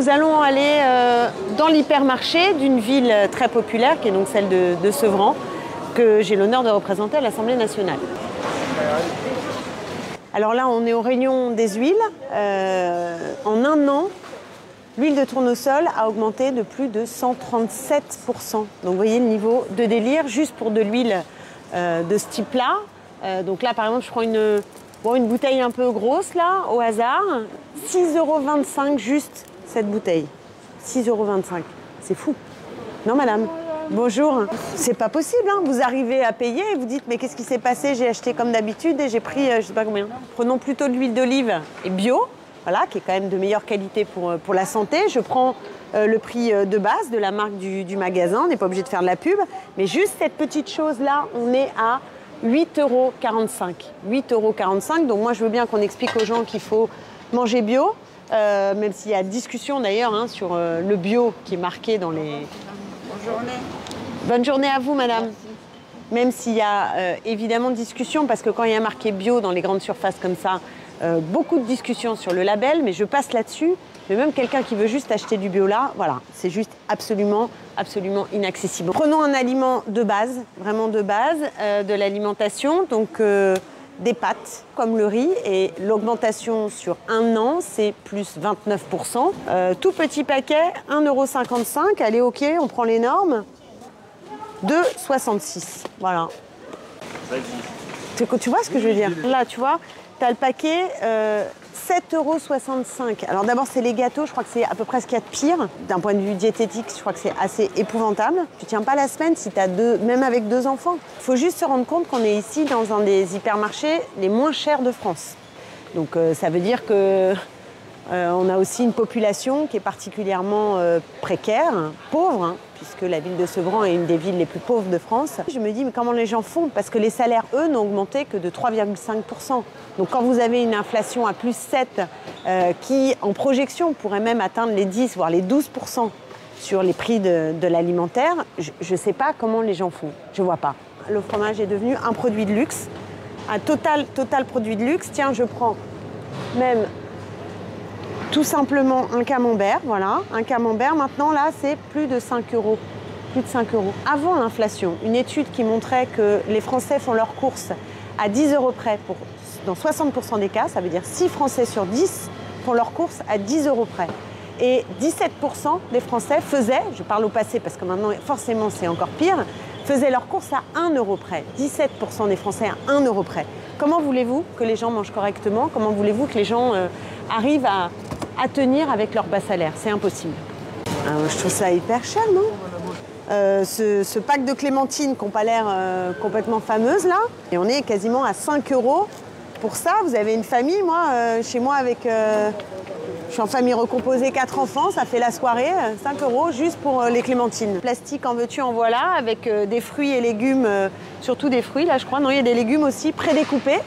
nous allons aller euh, dans l'hypermarché d'une ville très populaire, qui est donc celle de, Sevran, que j'ai l'honneur de représenter à l'Assemblée nationale. Alors là, on est au rayon des huiles. Euh, en un an, l'huile de tournesol a augmenté de plus de 137%. Donc vous voyez le niveau de délire juste pour de l'huile euh, de ce type-là. Donc là, par exemple, je prends une, une bouteille un peu grosse, là, au hasard. 6,25 euros juste cette bouteille. 6,25 euros. C'est fou. Non, madame Bonjour. C'est pas possible, hein. vous arrivez à payer et vous dites mais qu'est-ce qui s'est passé? J'ai acheté comme d'habitude et j'ai pris euh, je sais pas combien. Prenons plutôt de l'huile d'olive et bio, qui est quand même de meilleure qualité pour, euh, pour la santé. Je prends euh, le prix de base de la marque du, du magasin, on n'est pas obligé de faire de la pub, mais juste cette petite chose-là, on est à 8,45 euros. 8,45 euros. Donc moi je veux bien qu'on explique aux gens qu'il faut manger bio, euh, même s'il y a discussion d'ailleurs hein, sur euh, le bio qui est marqué dans les, Bonne journée. Bonne journée à vous, madame. Même s'il y a euh, évidemment discussion, parce que quand il y a marqué bio dans les grandes surfaces comme ça, beaucoup de discussions sur le label, mais je passe là-dessus. Mais même quelqu'un qui veut juste acheter du bio là, voilà, c'est juste absolument, absolument inaccessible. Prenons un aliment de base, vraiment de base, de l'alimentation, donc des pâtes comme le riz, et l'augmentation sur un an, c'est plus 29%. Euh, tout petit paquet, 1,55€, allez ok, on prend les normes. 2,66. Voilà. Tu, tu vois ce que je veux dire? Là, tu vois, tu as le paquet euh, 7,65€. Alors d'abord, c'est les gâteaux, je crois que c'est à peu près ce qu'il y a de pire. D'un point de vue diététique, je crois que c'est assez épouvantable. Tu tiens pas la semaine si tu as deux, même avec deux enfants. Il faut juste se rendre compte qu'on est ici dans un des hypermarchés les moins chers de France. Donc euh, ça veut dire que euh, on a aussi une population qui est particulièrement euh, précaire, pauvre, hein, puisque la ville de Sevran est une des villes les plus pauvres de France. Je me dis, mais comment les gens font Parce que les salaires, eux, n'ont augmenté que de 3,5%. Donc quand vous avez une inflation à plus 7, euh, qui en projection pourrait même atteindre les 10, voire les 12% sur les prix de, de l'alimentaire, je ne sais pas comment les gens font. Je ne vois pas. Le fromage est devenu un produit de luxe, un total, total produit de luxe. Tiens, je prends même tout simplement un camembert, voilà, un camembert. Maintenant, là, c'est plus de 5 euros. Plus de 5 euros. Avant l'inflation, une étude qui montrait que les Français font leurs courses à 10 euros près pour, dans 60% des cas, ça veut dire 6 Français sur 10 font leurs courses à 10 euros près. Et 17% des Français faisaient, je parle au passé parce que maintenant forcément c'est encore pire, faisaient leurs courses à 1 euro près. 17% des Français à 1 euro près. Comment voulez-vous que les gens mangent correctement? Comment voulez-vous que les gens euh, arrivent à, à tenir avec leur bas salaire. C'est impossible. Ah, je trouve ça hyper cher, non euh, ce, pack de clémentines qui n'ont pas l'air euh, complètement fameuses là, et on est quasiment à 5 euros pour ça. Vous avez une famille, moi, euh, chez moi avec. je suis en famille recomposée, 4 enfants, ça fait la soirée, 5 euros juste pour les clémentines. Plastique en veux-tu, en voilà, avec des fruits et légumes, surtout des fruits là je crois. Non, il y a des légumes aussi prédécoupés,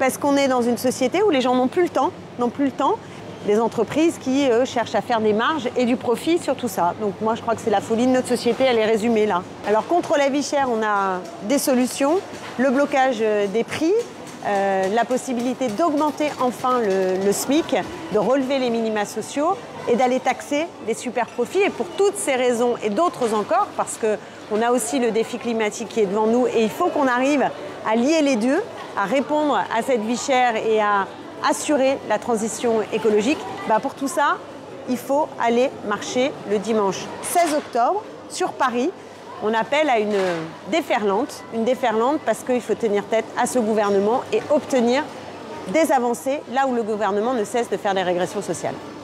parce qu'on est dans une société où les gens n'ont plus le temps, n'ont plus le temps des entreprises qui eux, cherchent à faire des marges et du profit sur tout ça. Donc moi je crois que c'est la folie de notre société, elle est résumée là. Alors contre la vie chère, on a des solutions, le blocage des prix, euh, la possibilité d'augmenter enfin le, le, SMIC, de relever les minima sociaux et d'aller taxer les super profits. Et pour toutes ces raisons et d'autres encore, parce qu'on a aussi le défi climatique qui est devant nous et il faut qu'on arrive à lier les deux, à répondre à cette vie chère et à assurer la transition écologique. Bah pour tout ça, il faut aller marcher le dimanche 16 octobre sur Paris. On appelle à une déferlante, une déferlante parce qu'il faut tenir tête à ce gouvernement et obtenir des avancées là où le gouvernement ne cesse de faire des régressions sociales.